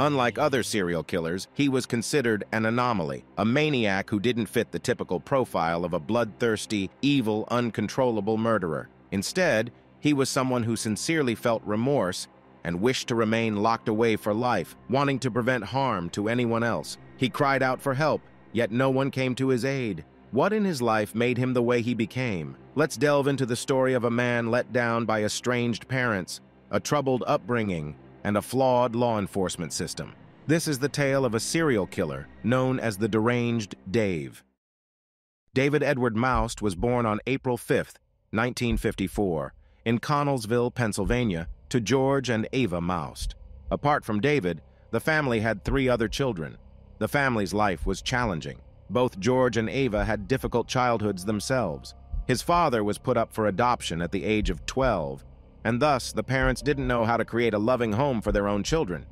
Unlike other serial killers, he was considered an anomaly, a maniac who didn't fit the typical profile of a bloodthirsty, evil, uncontrollable murderer. Instead, he was someone who sincerely felt remorse and wished to remain locked away for life, wanting to prevent harm to anyone else. He cried out for help, yet no one came to his aid. What in his life made him the way he became? Let's delve into the story of a man let down by estranged parents, a troubled upbringing, and a flawed law enforcement system. This is the tale of a serial killer known as the Deranged Dave. David Edward Maust was born on April 5, 1954, in Connellsville, Pennsylvania, to George and Ava Maust. Apart from David, the family had three other children. The family's life was challenging. Both George and Ava had difficult childhoods themselves. His father was put up for adoption at the age of 12, and thus the parents didn't know how to create a loving home for their own children.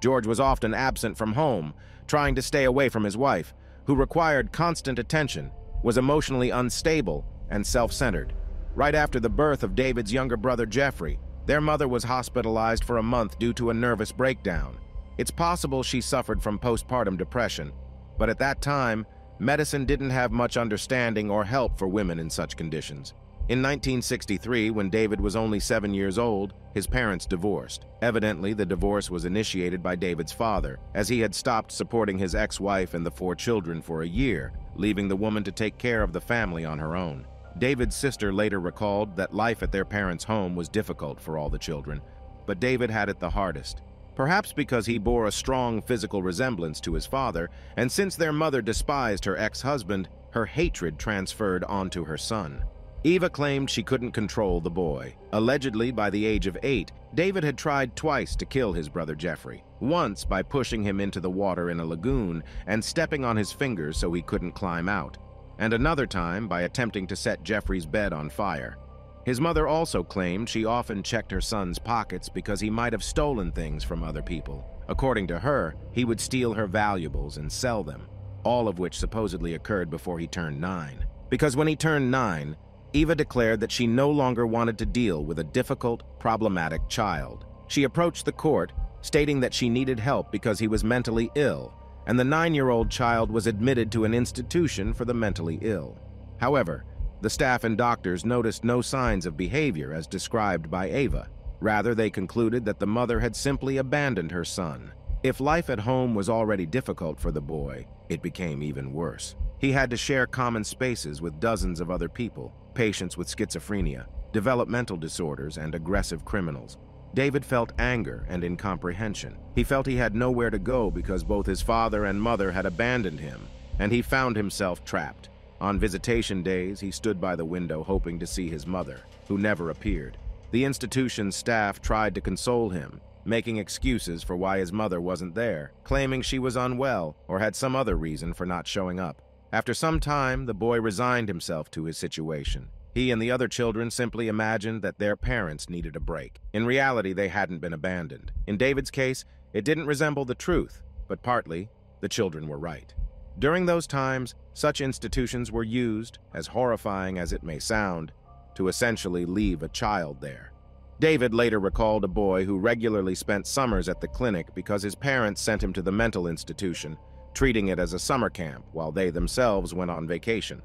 George was often absent from home, trying to stay away from his wife, who required constant attention, was emotionally unstable, and self-centered. Right after the birth of David's younger brother Jeffrey, their mother was hospitalized for a month due to a nervous breakdown. It's possible she suffered from postpartum depression, but at that time, medicine didn't have much understanding or help for women in such conditions. In 1963, when David was only seven years old, his parents divorced. Evidently, the divorce was initiated by David's father, as he had stopped supporting his ex-wife and the four children for a year, leaving the woman to take care of the family on her own. David's sister later recalled that life at their parents' home was difficult for all the children, but David had it the hardest. Perhaps because he bore a strong physical resemblance to his father, and since their mother despised her ex-husband, her hatred transferred onto her son. Eva claimed she couldn't control the boy. Allegedly, by the age of eight, David had tried twice to kill his brother Jeffrey. Once by pushing him into the water in a lagoon and stepping on his fingers so he couldn't climb out, and another time by attempting to set Jeffrey's bed on fire. His mother also claimed she often checked her son's pockets because he might have stolen things from other people. According to her, he would steal her valuables and sell them, all of which supposedly occurred before he turned nine. Because when he turned nine, Eva declared that she no longer wanted to deal with a difficult, problematic child. She approached the court, stating that she needed help because he was mentally ill, and the nine-year-old child was admitted to an institution for the mentally ill. However, the staff and doctors noticed no signs of behavior as described by Ava. Rather, they concluded that the mother had simply abandoned her son. If life at home was already difficult for the boy, it became even worse. He had to share common spaces with dozens of other people, patients with schizophrenia, developmental disorders, and aggressive criminals. David felt anger and incomprehension. He felt he had nowhere to go because both his father and mother had abandoned him, and he found himself trapped. On visitation days, he stood by the window hoping to see his mother, who never appeared. The institution's staff tried to console him, making excuses for why his mother wasn't there, claiming she was unwell or had some other reason for not showing up. After some time, the boy resigned himself to his situation. He and the other children simply imagined that their parents needed a break. In reality, they hadn't been abandoned. In David's case, it didn't resemble the truth, but partly, the children were right. During those times, such institutions were used, as horrifying as it may sound, to essentially leave a child there. David later recalled a boy who regularly spent summers at the clinic because his parents sent him to the mental institution treating it as a summer camp while they themselves went on vacation.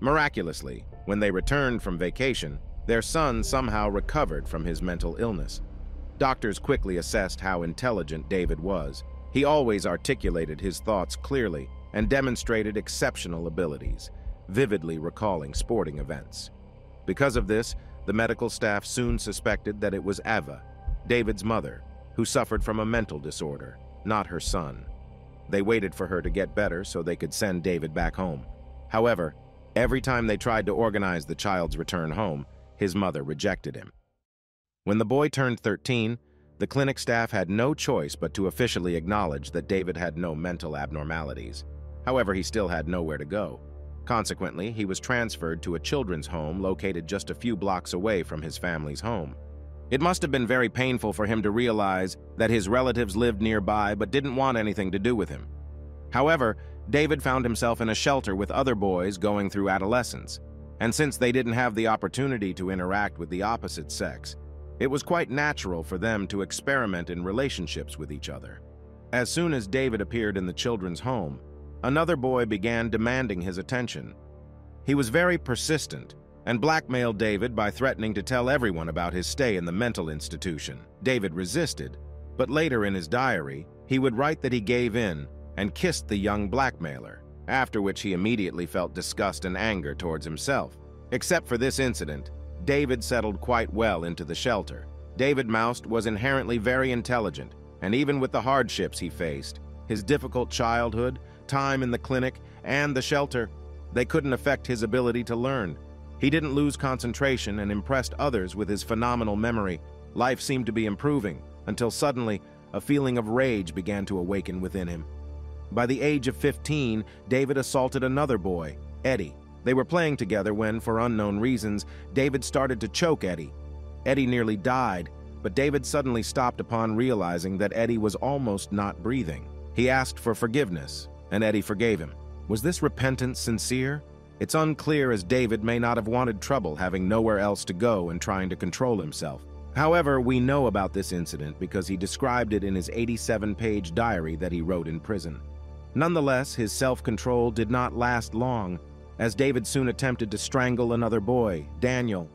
Miraculously, when they returned from vacation, their son somehow recovered from his mental illness. Doctors quickly assessed how intelligent David was. He always articulated his thoughts clearly and demonstrated exceptional abilities, vividly recalling sporting events. Because of this, the medical staff soon suspected that it was Ava, David's mother, who suffered from a mental disorder, not her son. They waited for her to get better so they could send David back home. However, every time they tried to organize the child's return home, his mother rejected him. When the boy turned 13, the clinic staff had no choice but to officially acknowledge that David had no mental abnormalities. However, he still had nowhere to go. Consequently, he was transferred to a children's home located just a few blocks away from his family's home. It must have been very painful for him to realize that his relatives lived nearby but didn't want anything to do with him. However, David found himself in a shelter with other boys going through adolescence, and since they didn't have the opportunity to interact with the opposite sex, it was quite natural for them to experiment in relationships with each other. As soon as David appeared in the children's home, another boy began demanding his attention. He was very persistent and blackmailed David by threatening to tell everyone about his stay in the mental institution. David resisted, but later in his diary, he would write that he gave in and kissed the young blackmailer, after which he immediately felt disgust and anger towards himself. Except for this incident, David settled quite well into the shelter. David Maust was inherently very intelligent, and even with the hardships he faced, his difficult childhood, time in the clinic, and the shelter, they couldn't affect his ability to learn. He didn't lose concentration and impressed others with his phenomenal memory. Life seemed to be improving, until suddenly, a feeling of rage began to awaken within him. By the age of 15, David assaulted another boy, Eddie. They were playing together when, for unknown reasons, David started to choke Eddie. Eddie nearly died, but David suddenly stopped upon realizing that Eddie was almost not breathing. He asked for forgiveness, and Eddie forgave him. Was this repentance sincere? It's unclear as David may not have wanted trouble having nowhere else to go and trying to control himself. However, we know about this incident because he described it in his 87-page diary that he wrote in prison. Nonetheless, his self-control did not last long, as David soon attempted to strangle another boy, Daniel.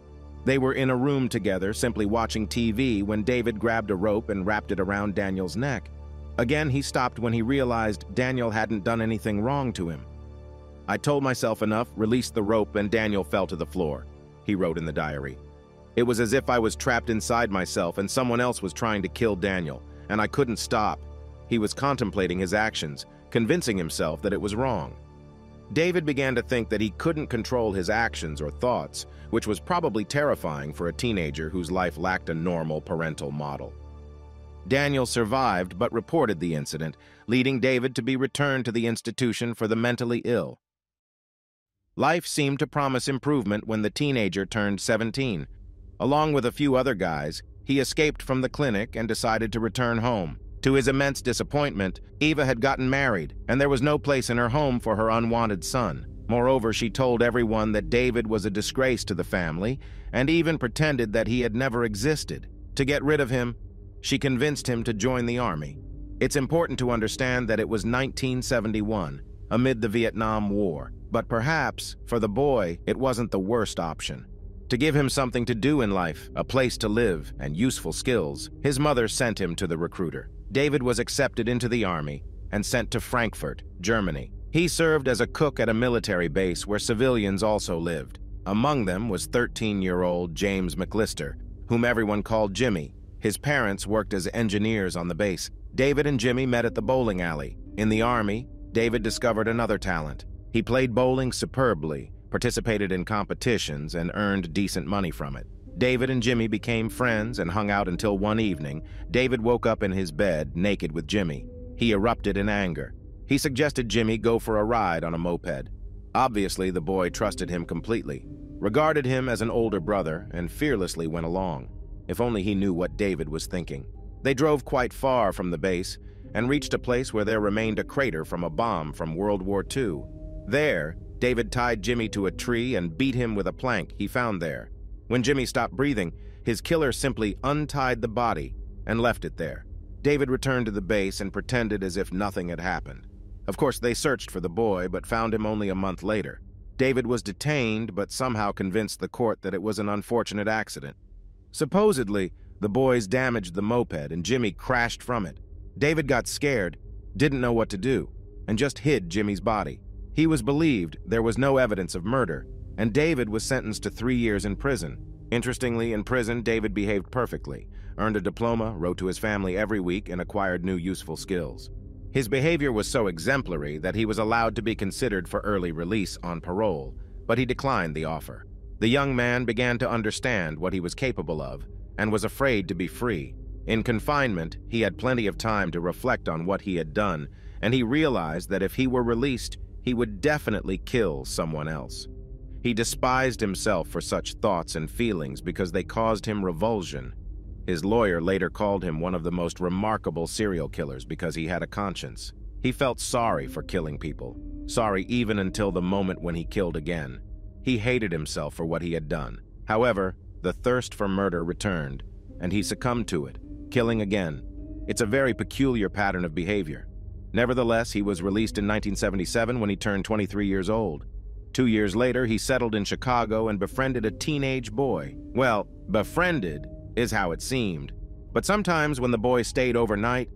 They were in a room together, simply watching TV, when David grabbed a rope and wrapped it around Daniel's neck. Again, he stopped when he realized Daniel hadn't done anything wrong to him. I told myself enough, released the rope, and Daniel fell to the floor, he wrote in the diary. It was as if I was trapped inside myself and someone else was trying to kill Daniel, and I couldn't stop. He was contemplating his actions, convincing himself that it was wrong. David began to think that he couldn't control his actions or thoughts, which was probably terrifying for a teenager whose life lacked a normal parental model. Daniel survived but reported the incident, leading David to be returned to the institution for the mentally ill. Life seemed to promise improvement when the teenager turned 17. Along with a few other guys, he escaped from the clinic and decided to return home. To his immense disappointment, Eva had gotten married, and there was no place in her home for her unwanted son. Moreover, she told everyone that David was a disgrace to the family, and even pretended that he had never existed. To get rid of him, she convinced him to join the army. It's important to understand that it was 1971, amid the Vietnam War, but perhaps, for the boy, it wasn't the worst option. To give him something to do in life, a place to live, and useful skills, his mother sent him to the recruiter. David was accepted into the army and sent to Frankfurt, Germany. He served as a cook at a military base where civilians also lived. Among them was 13-year-old James McLister, whom everyone called Jimmy. His parents worked as engineers on the base. David and Jimmy met at the bowling alley. In the army, David discovered another talent. He played bowling superbly, participated in competitions, and earned decent money from it. David and Jimmy became friends and hung out until one evening, David woke up in his bed, naked with Jimmy. He erupted in anger. He suggested Jimmy go for a ride on a moped. Obviously, the boy trusted him completely, regarded him as an older brother, and fearlessly went along. If only he knew what David was thinking. They drove quite far from the base and reached a place where there remained a crater from a bomb from World War II. There, David tied Jimmy to a tree and beat him with a plank he found there. When Jimmy stopped breathing, his killer simply untied the body and left it there. David returned to the base and pretended as if nothing had happened. Of course, they searched for the boy, but found him only a month later. David was detained, but somehow convinced the court that it was an unfortunate accident. Supposedly, the boys damaged the moped and Jimmy crashed from it. David got scared, didn't know what to do, and just hid Jimmy's body. He was believed there was no evidence of murder, and David was sentenced to three years in prison. Interestingly, in prison, David behaved perfectly, earned a diploma, wrote to his family every week, and acquired new useful skills. His behavior was so exemplary that he was allowed to be considered for early release on parole, but he declined the offer. The young man began to understand what he was capable of and was afraid to be free. In confinement, he had plenty of time to reflect on what he had done, and he realized that if he were released, he would definitely kill someone else. He despised himself for such thoughts and feelings because they caused him revulsion. His lawyer later called him one of the most remarkable serial killers because he had a conscience. He felt sorry for killing people, sorry even until the moment when he killed again. He hated himself for what he had done. However, the thirst for murder returned, and he succumbed to it, killing again. It's a very peculiar pattern of behavior. Nevertheless, he was released in 1977 when he turned 23 years old. Two years later, he settled in Chicago and befriended a teenage boy. Well, befriended is how it seemed. But sometimes when the boy stayed overnight,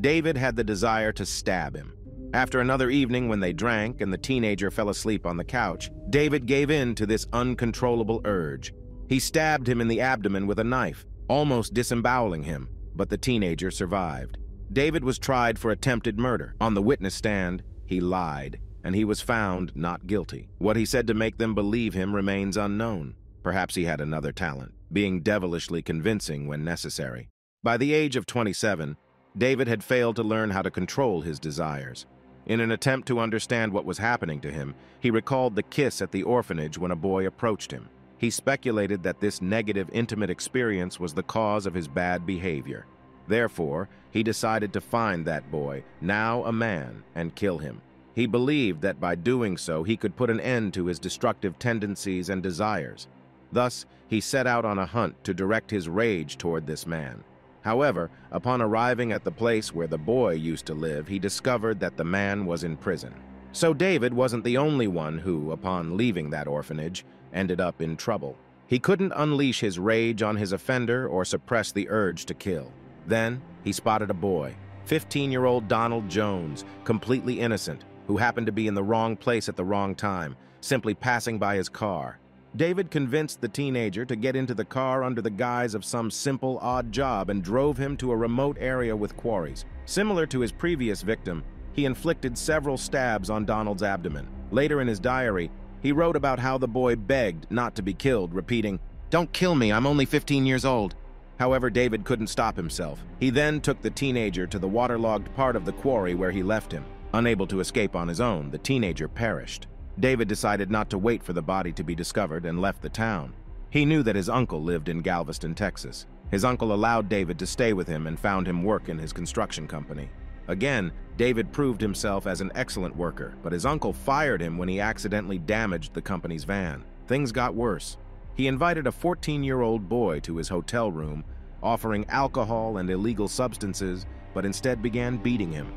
David had the desire to stab him. After another evening when they drank and the teenager fell asleep on the couch, David gave in to this uncontrollable urge. He stabbed him in the abdomen with a knife, almost disemboweling him, but the teenager survived. David was tried for attempted murder. On the witness stand, he lied, and he was found not guilty. What he said to make them believe him remains unknown. Perhaps he had another talent, being devilishly convincing when necessary. By the age of 27, David had failed to learn how to control his desires. In an attempt to understand what was happening to him, he recalled the kiss at the orphanage when a boy approached him. He speculated that this negative, intimate experience was the cause of his bad behavior. Therefore, he decided to find that boy, now a man, and kill him. He believed that by doing so, he could put an end to his destructive tendencies and desires. Thus, he set out on a hunt to direct his rage toward this man. However, upon arriving at the place where the boy used to live, he discovered that the man was in prison. So David wasn't the only one who, upon leaving that orphanage, ended up in trouble. He couldn't unleash his rage on his offender or suppress the urge to kill. Then, he spotted a boy, 15-year-old Donald Jones, completely innocent, who happened to be in the wrong place at the wrong time, simply passing by his car. David convinced the teenager to get into the car under the guise of some simple, odd job and drove him to a remote area with quarries. Similar to his previous victim, he inflicted several stabs on Donald's abdomen. Later in his diary, he wrote about how the boy begged not to be killed, repeating, Don't kill me, I'm only 15 years old. However, David couldn't stop himself. He then took the teenager to the waterlogged part of the quarry where he left him. Unable to escape on his own, the teenager perished. David decided not to wait for the body to be discovered and left the town. He knew that his uncle lived in Galveston, Texas. His uncle allowed David to stay with him and found him work in his construction company. Again, David proved himself as an excellent worker, but his uncle fired him when he accidentally damaged the company's van. Things got worse. He invited a 14-year-old boy to his hotel room, offering alcohol and illegal substances, but instead began beating him.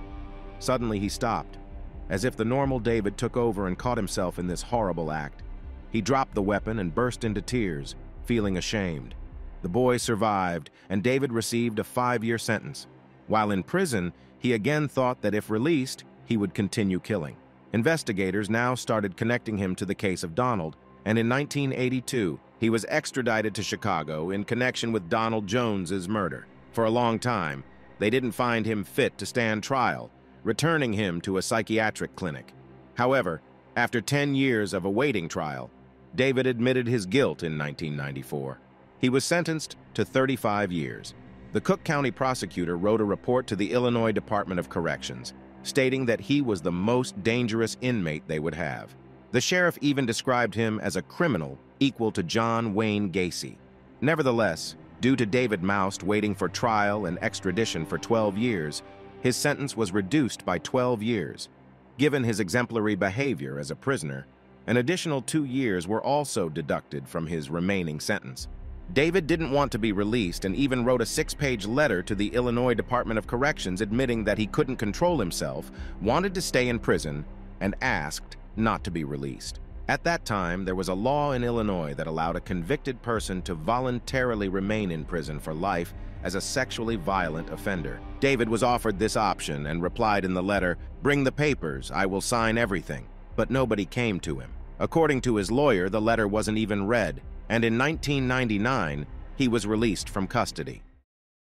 Suddenly he stopped, as if the normal David took over and caught himself in this horrible act. He dropped the weapon and burst into tears, feeling ashamed. The boy survived, and David received a five-year sentence. While in prison, he again thought that if released, he would continue killing. Investigators now started connecting him to the case of Donald, and in 1982, he was extradited to Chicago in connection with Donald Jones's murder. For a long time, they didn't find him fit to stand trial, returning him to a psychiatric clinic. However, after 10 years of awaiting trial, David admitted his guilt in 1994. He was sentenced to 35 years. The Cook County prosecutor wrote a report to the Illinois Department of Corrections, stating that he was the most dangerous inmate they would have. The sheriff even described him as a criminal equal to John Wayne Gacy. Nevertheless, due to David Maust waiting for trial and extradition for 12 years, his sentence was reduced by 12 years. Given his exemplary behavior as a prisoner, an additional two years were also deducted from his remaining sentence. David didn't want to be released and even wrote a six-page letter to the Illinois Department of Corrections admitting that he couldn't control himself, wanted to stay in prison, and asked not to be released. At that time, there was a law in Illinois that allowed a convicted person to voluntarily remain in prison for life as a sexually violent offender. David was offered this option and replied in the letter, Bring the papers, I will sign everything. But nobody came to him. According to his lawyer, the letter wasn't even read, and in 1999, he was released from custody.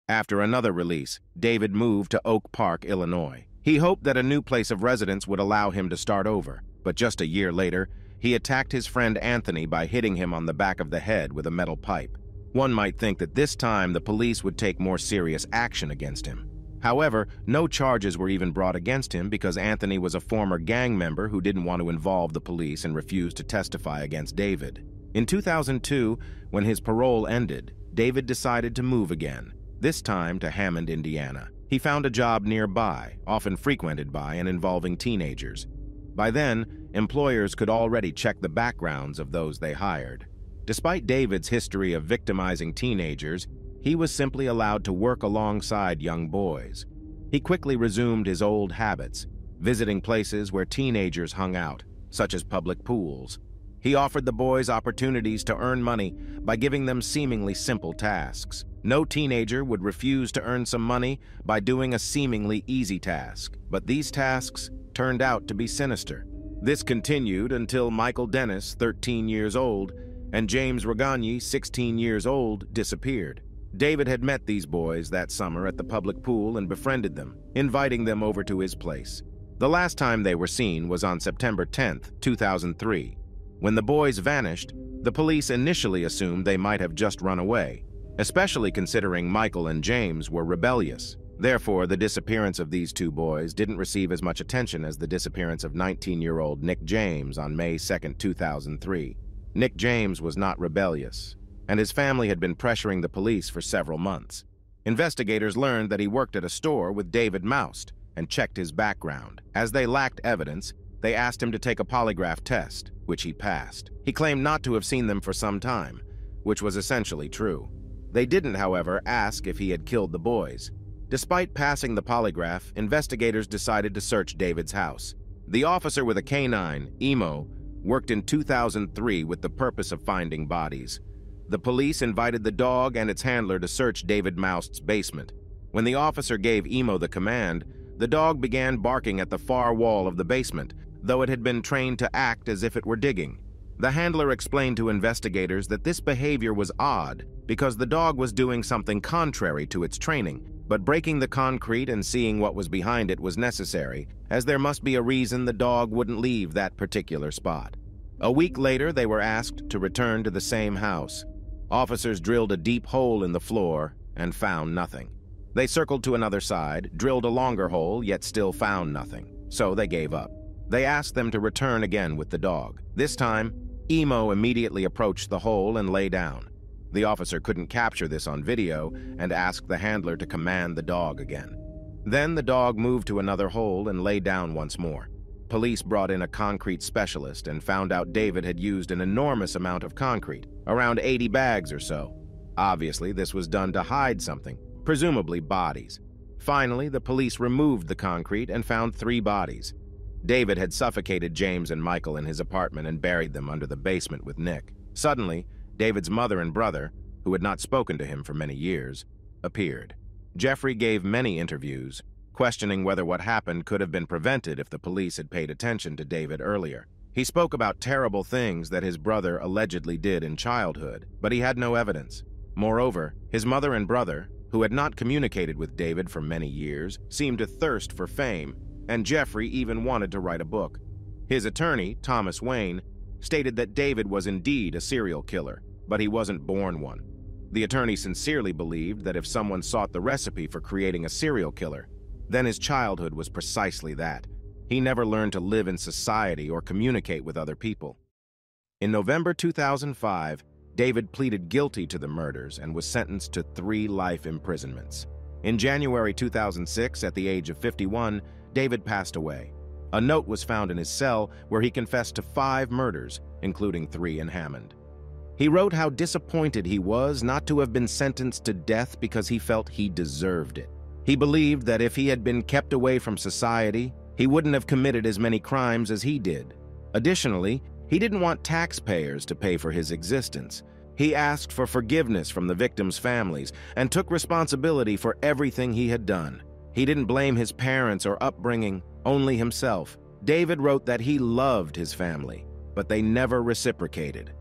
After another release, David moved to Oak Park, Illinois. He hoped that a new place of residence would allow him to start over, but just a year later, he attacked his friend Anthony by hitting him on the back of the head with a metal pipe. One might think that this time the police would take more serious action against him. However, no charges were even brought against him because Anthony was a former gang member who didn't want to involve the police and refused to testify against David. In 2002, when his parole ended, David decided to move again, this time to Hammond, Indiana. He found a job nearby, often frequented by and involving teenagers. By then, employers could already check the backgrounds of those they hired. Despite David's history of victimizing teenagers, he was simply allowed to work alongside young boys. He quickly resumed his old habits, visiting places where teenagers hung out, such as public pools. He offered the boys opportunities to earn money by giving them seemingly simple tasks. No teenager would refuse to earn some money by doing a seemingly easy task, but these tasks turned out to be sinister. This continued until Michael Dennis, 13 years old, and James Raganyi, 16 years old, disappeared. David had met these boys that summer at the public pool and befriended them, inviting them over to his place. The last time they were seen was on September 10, 2003. When the boys vanished, the police initially assumed they might have just run away, especially considering Michael and James were rebellious. Therefore, the disappearance of these two boys didn't receive as much attention as the disappearance of 19-year-old Nick James on May 2, 2003. Nick James was not rebellious, and his family had been pressuring the police for several months. Investigators learned that he worked at a store with David Maust and checked his background. As they lacked evidence, they asked him to take a polygraph test, which he passed. He claimed not to have seen them for some time, which was essentially true. They didn't, however, ask if he had killed the boys. Despite passing the polygraph, investigators decided to search David's house. The officer with a canine, Emo, worked in 2003 with the purpose of finding bodies. The police invited the dog and its handler to search David Maust's basement. When the officer gave Emo the command, the dog began barking at the far wall of the basement, though it had been trained to act as if it were digging. The handler explained to investigators that this behavior was odd because the dog was doing something contrary to its training, but breaking the concrete and seeing what was behind it was necessary, as there must be a reason the dog wouldn't leave that particular spot. A week later, they were asked to return to the same house. Officers drilled a deep hole in the floor and found nothing. They circled to another side, drilled a longer hole, yet still found nothing. So they gave up. They asked them to return again with the dog. This time, Emo immediately approached the hole and lay down. The officer couldn't capture this on video and asked the handler to command the dog again. Then the dog moved to another hole and lay down once more. Police brought in a concrete specialist and found out David had used an enormous amount of concrete, around 80 bags or so. Obviously, this was done to hide something, presumably bodies. Finally, the police removed the concrete and found three bodies. David had suffocated James and Michael in his apartment and buried them under the basement with Nick. Suddenly, David's mother and brother, who had not spoken to him for many years, appeared. Jeffrey gave many interviews, questioning whether what happened could have been prevented if the police had paid attention to David earlier. He spoke about terrible things that his brother allegedly did in childhood, but he had no evidence. Moreover, his mother and brother, who had not communicated with David for many years, seemed to thirst for fame and Jeffrey even wanted to write a book. His attorney, Thomas Wayne, stated that David was indeed a serial killer, but he wasn't born one. The attorney sincerely believed that if someone sought the recipe for creating a serial killer, then his childhood was precisely that. He never learned to live in society or communicate with other people. In November 2005, David pleaded guilty to the murders and was sentenced to three life imprisonments. In January 2006, at the age of 51, David passed away. A note was found in his cell where he confessed to five murders, including three in Hammond. He wrote how disappointed he was not to have been sentenced to death because he felt he deserved it. He believed that if he had been kept away from society, he wouldn't have committed as many crimes as he did. Additionally, he didn't want taxpayers to pay for his existence. He asked for forgiveness from the victims' families and took responsibility for everything he had done. He didn't blame his parents or upbringing, only himself. David wrote that he loved his family, but they never reciprocated.